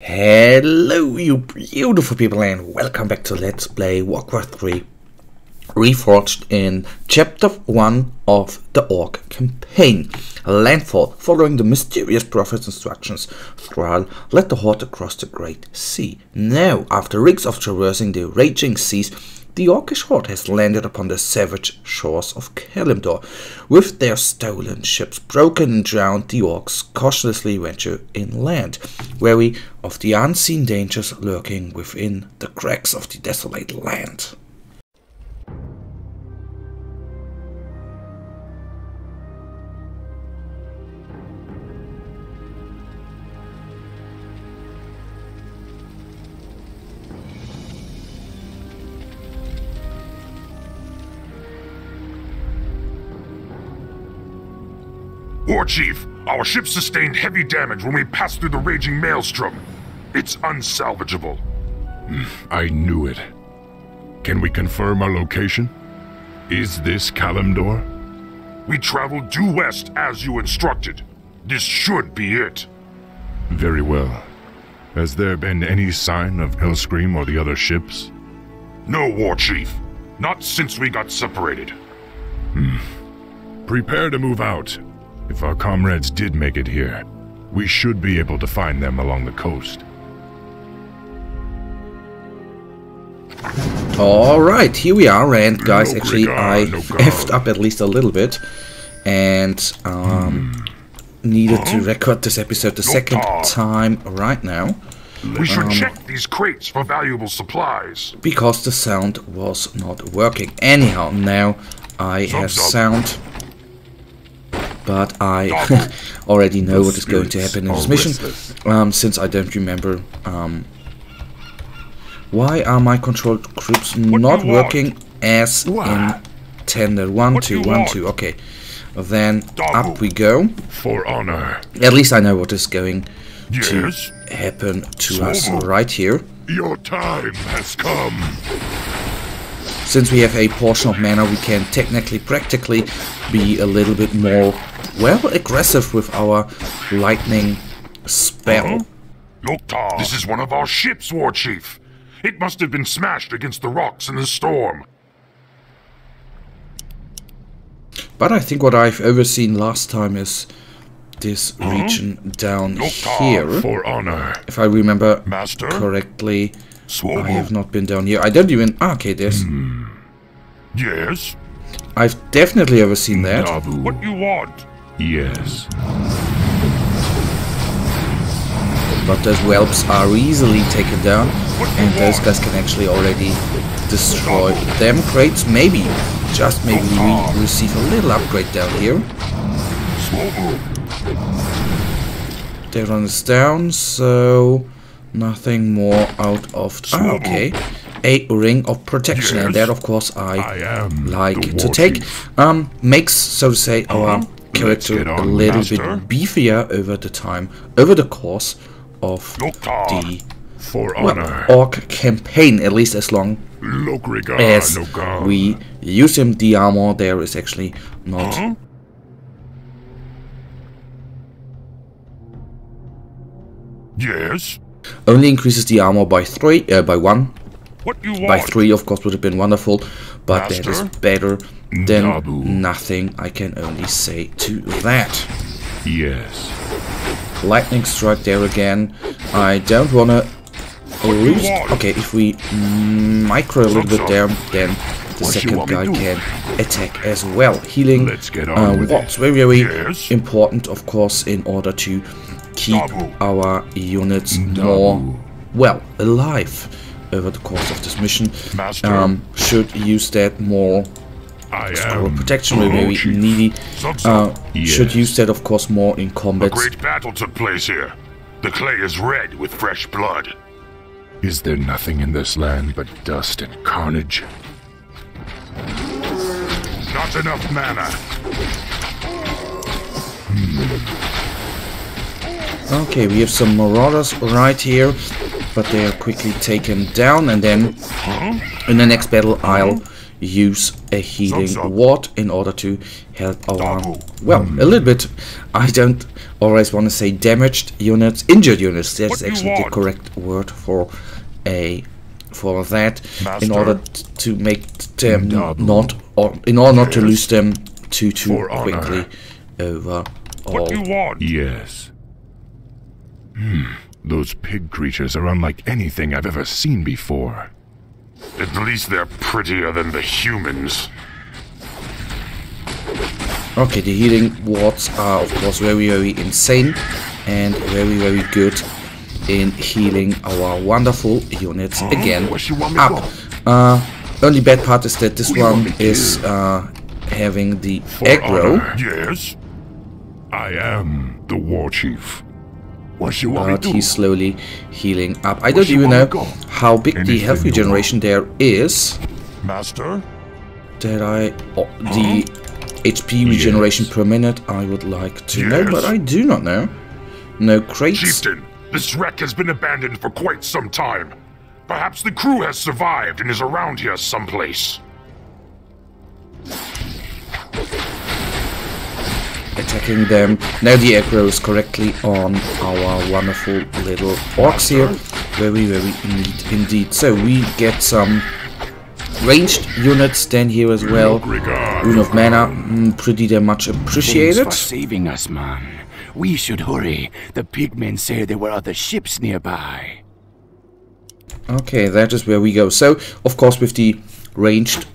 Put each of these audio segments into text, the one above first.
Hello you beautiful people and welcome back to Let's Play Warcraft 3 Reforged in Chapter 1 of the Orc campaign. Landfall. Following the mysterious prophet's instructions, Thrall led the horde across the Great Sea. Now, after weeks of traversing the raging seas, the Orcish horde has landed upon the savage shores of Kalimdor. With their stolen ships broken and drowned, the Orcs cautiously venture inland, wary of the unseen dangers lurking within the cracks of the desolate land. Chief, our ship sustained heavy damage when we passed through the raging maelstrom. It's unsalvageable. I knew it. Can we confirm our location? Is this Kalimdor? We traveled due west as you instructed. This should be it. Very well. Has there been any sign of Hellscream or the other ships? No, War Chief. Not since we got separated. Hmm. Prepare to move out. If our comrades did make it here, we should be able to find them along the coast. Alright, here we are, and guys, No actually, regard, I no effed up at least a little bit, and um, needed to record this episode the second guard. time right now. We should check these crates for valuable supplies. because the sound was not working. Anyhow, now I have sound, but I already know what is going to happen in this mission, um, since I don't remember. Um, why are my control groups you not want? working as What? intended? One, What two, one, want? two. Okay, then up we go. For honor. At least I know what is going Yes? to happen to us right here. Your time has come. Since we have a portion of mana, we can technically, practically be a little bit more, well, aggressive with our lightning spell. Loktar. This is one of our ships, War Chief. It must have been smashed against the rocks in the storm. But I think what I've overseen last time is this region down Loktar. here. For honor. If I remember Master? correctly, Swobo. I have not been down here. I don't even... Ah, okay, there's... Yes? I've definitely overseen that. Dabu. What you want? Yes. But those whelps are easily taken down, and those guys can actually already destroy them. Crates, maybe, just maybe we receive a little upgrade down here. Swobo. They run us down, so nothing more out of. Ah, okay, a ring of protection, and that, of course, I, I am like to take. Um, makes so to say our character get a little master. bit beefier over the time, over the course of the For well, honor. orc campaign, at least as long as we use him. The armor there is actually not. Huh? Yes? Only increases the armor by three, uh, by one. What you want? By three, of course, would have been wonderful, but that is better than Dabu. nothing. I can only say to that. Yes. Lightning strike there again. I don't wanna lose. Okay, if we micro a little bit there, then the What second guy can attack as well. Healing Let's get on uh, with wards. it. Very, very Yes? important, of course, in order to keep Dabu. our units Dabu. more well alive over the course of this mission. Master? Um, should use that more I am protection, the we're war very chief. needy. Uh, Yes. Should use that, of course, more in combat. A great battle took place here. The clay is red with fresh blood. Is there nothing in this land but dust and carnage? Not enough mana. Okay, we have some marauders right here, but they are quickly taken down, and then in the next battle I'll use a healing ward in order to help our well a little bit. I don't always want to say damaged units injured units. That's What do you actually the correct word for a for that. In order to make them not or in order not to lose them too too For honor. quickly over What do you all. want? Yes. Hmm. Those pig creatures are unlike anything I've ever seen before. At least they're prettier than the humans. Okay, the healing wards are of course very very insane and very very good in healing our wonderful units again Where want up. Uh, only bad part is that this What do you want one is uh, having the For aggro, honor. Yes? I am the war chief. But he's slowly healing up. I don't even know go? how big the health regeneration there is. Master? That I oh, the HP regeneration per minute I would like to know, but I do not know. No crates. Chieftain, this wreck has been abandoned for quite some time. Perhaps the crew has survived and is around here someplace. Attacking them. Now the aggro is correctly on our wonderful little orcs here. Very, very neat indeed. So we get some ranged units then here as well. Regard. Rune of Mana, mm, pretty damn much Thanks appreciated. for saving us, man. We should hurry. The pigmen say there were other ships nearby. Okay, that is where we go. So, of course, with the ranged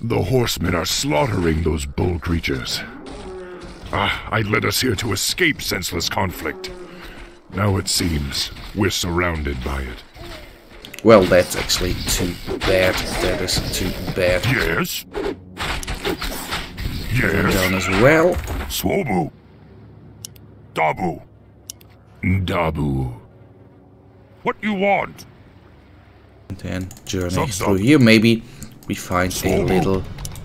The horsemen are slaughtering those bull creatures. Ah, I led us here to escape senseless conflict. Now it seems we're surrounded by it. Well, that's actually too bad. That is too bad. Yes? Yes? down as well. Swobu. Dabu. Dabu. What do you want? And then journey Zop, through here. Maybe we find a little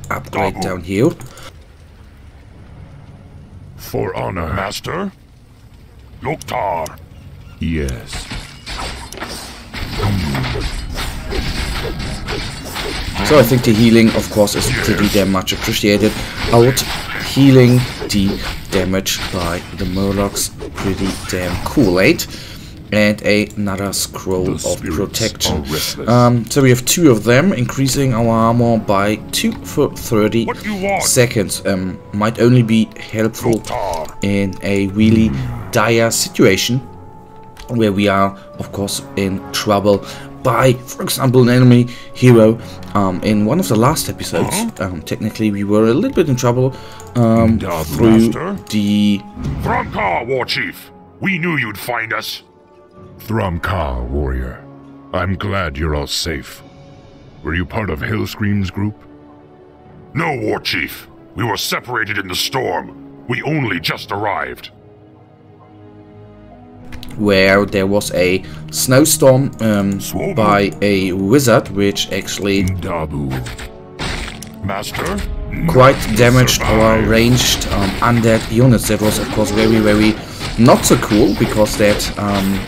upgrade Double. down here. For honor. Master? Loktar. Yes. So I think the healing, of course, is pretty damn much appreciated. Out healing the damage by the Murlocs, pretty damn cool, right? And another scroll The of protection. Um, so we have two of them, increasing our armor by two for 30 What you want? seconds. Um, might only be helpful in a really dire situation where we are, of course, in trouble by, for example, an enemy hero. Um, in one of the last episodes, um, technically, we were a little bit in trouble um, through Master? the. Thromkar, War Chief. We knew you'd find us. Thromkar, warrior. I'm glad you're all safe. Were you part of Hellscream's group? No, War Chief. We were separated in the storm. We only just arrived. where there was a snowstorm um, by a wizard, which actually Dabu. Master? quite damaged our ranged um, undead units. That was, of course, very, very not so cool because that um,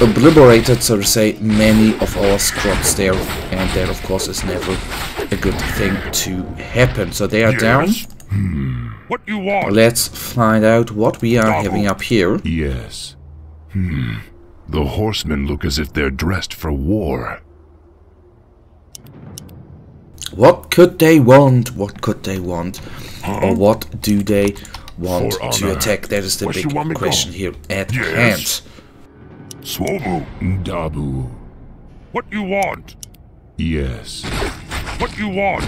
obliterated, so to say, many of our squads there, and that, of course, is never a good thing to happen. So they are down. Yes? What you want? Let's find out what we are having up here. Yes. Hmm. The horsemen look as if they're dressed for war. What could they want? What could they want? Or what do they want to attack? That is the Where big me go? question here at Yes. hand. Swobu. Dabu. What you want? Yes. What you want?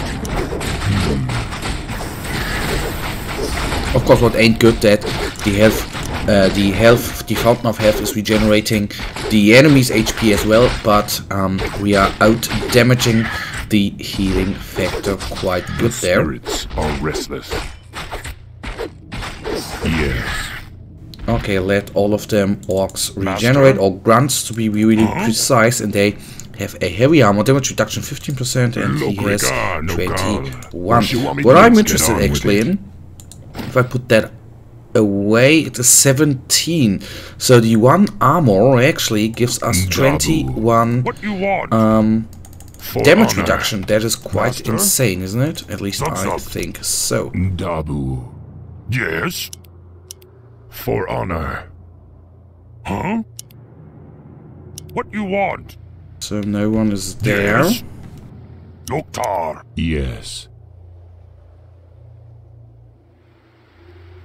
Of course, what ain't good that the health, uh, the health, the fountain of health is regenerating the enemy's HP as well, but um, we are out damaging the healing factor quite The good there. spirits are restless. Yes. Okay, let all of them orcs Master? regenerate, or grunts to be really precise, and they have a heavy armor damage reduction 15%, and he has regard, no god. 21. What you want me What to I'm interested actually in, if I put that away, it is 17. So the one armor actually gives us 21 What you want? um, damage reduction. That is quite Master? insane, isn't it? At least I think so. Dabu. Yes? For honor. Huh? What you want? So no one is there. Yes? Loktar. Yes.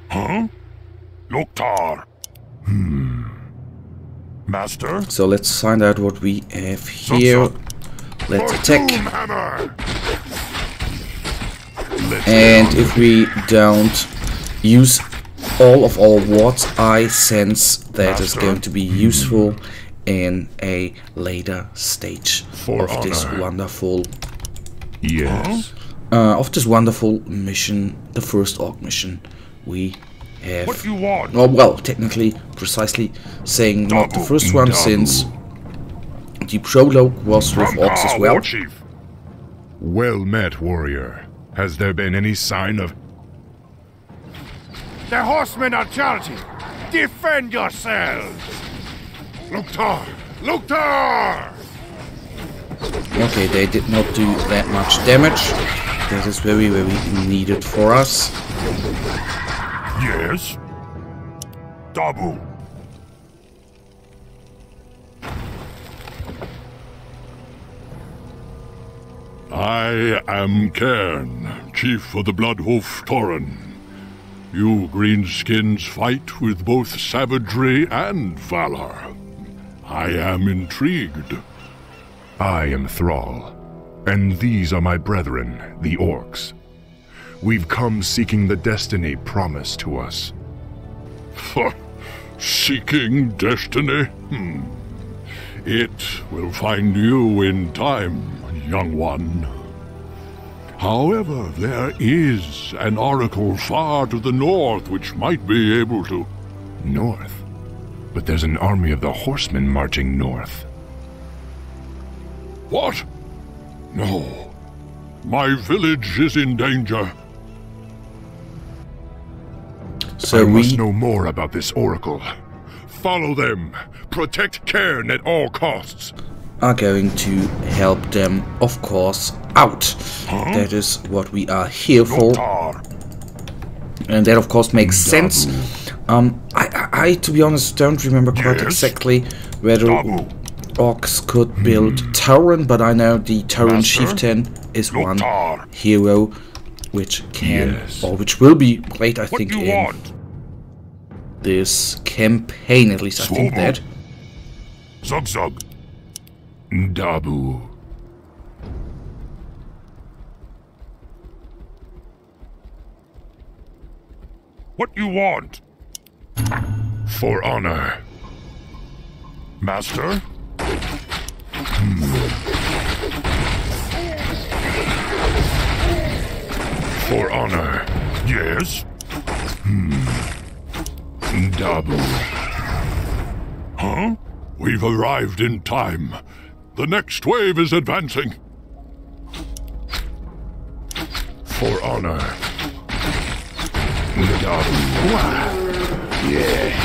Huh? Loktar. Hmm. Master? So let's find out what we have here. Let's attack. And if we don't use all of our what I sense that is going to be useful in a later stage For of this wonderful Yes. uh, of this wonderful mission, the first orc mission we have. What you want? Oh, well, technically, precisely saying not the first one, since the prologue was with orcs as well. Well met, warrior. Has there been any sign of The horsemen are charging! Defend yourselves! Loktar! Loktar! Okay, they did not do that much damage. That is very, very needed for us. Yes? Dabu. I am Cairn, chief of the Bloodhoof Tauren. You greenskins fight with both savagery and valor. I am intrigued. I am Thrall, and these are my brethren, the Orcs. We've come seeking the destiny promised to us. seeking destiny? Hmm. It will find you in time, young one. However, there is an oracle far to the north which might be able to. North? But there's an army of the horsemen marching north. What? No. My village is in danger. So I we must know more about this oracle. Follow them. Protect Cairn at all costs. Are going to help them, of course, out. That is what we are here for, and that, of course, makes sense. Um, I, I, I, to be honest, don't remember quite Yes? exactly whether Dabu. orcs could build Tauren, but I know the Tauren Master? chieftain is one hero which can Yes. or which will be played, I What think, in want? this campaign. At least I think that. Zug Zug. Dabu. What you want? For honor. Master? For honor. Yes? Dabu. Huh? We've arrived in time. The next wave is advancing. For honor. Yeah.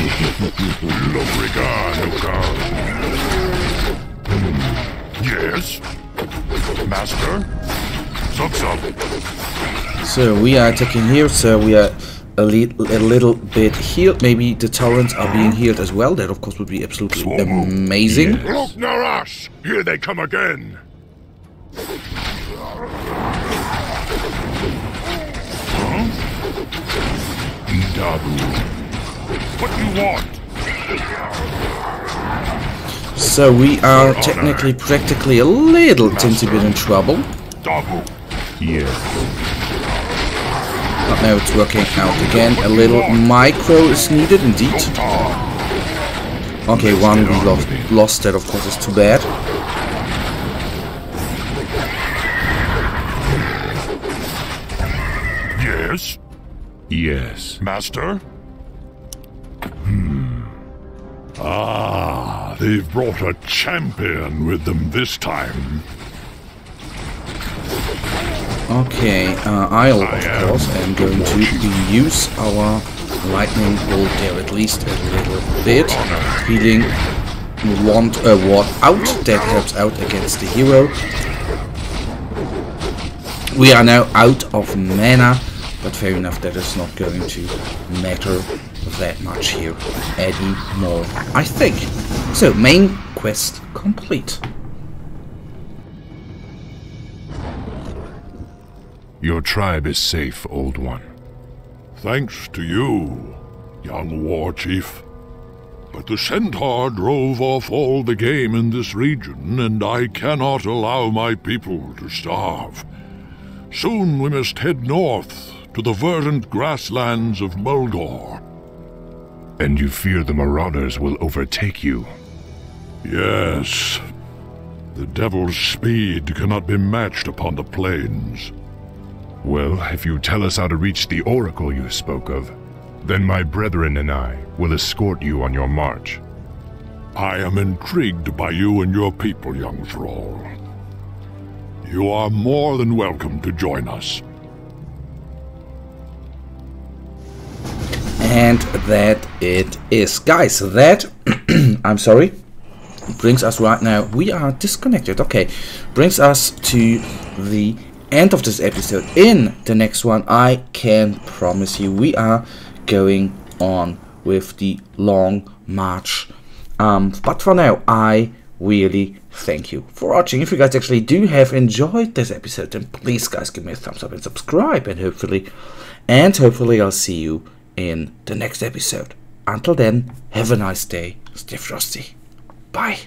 Yes? Master? Zug Zug. So we are attacking here, so we are a, li- a little bit healed. Maybe the Taurens are being healed as well. That, of course, would be absolutely amazing. Look, Narash! Here they come again! What you want? So we are technically, practically a little teensy bit in trouble. Dabu. But now it's working out again. A little micro is needed indeed. Loktar. Okay, one we lost, lost that of course is too bad. Yes? Yes. Master? Ah, they've brought a champion with them this time. Okay, uh, I'll of course am going to use our lightning bolt there at least a little bit. Healing want uh, ward out, that helps out against the hero. We are now out of mana, but fair enough, that is not going to matter that much here anymore, I think. So, main quest complete. Your tribe is safe, Old One. Thanks to you, young war chief. But the centaur drove off all the game in this region, and I cannot allow my people to starve. Soon we must head north to the verdant grasslands of Mulgore. And you fear the marauders will overtake you? Yes. The devil's speed cannot be matched upon the plains. Well, if you tell us how to reach the oracle you spoke of, then my brethren and I will escort you on your march. I am intrigued by you and your people, young thrall. You are more than welcome to join us. And that it is. Guys, that, I'm sorry, brings us right now, we are disconnected, okay, brings us to the end of this episode. In the next one, I can promise you, we are going on with the long march. Um, but for now, I really thank you for watching. If you guys actually do have enjoyed this episode, then please guys give me a thumbs up and subscribe and hopefully, and hopefully I'll see you in the next episode. Until then, have a nice day. Stay frosty. Bye.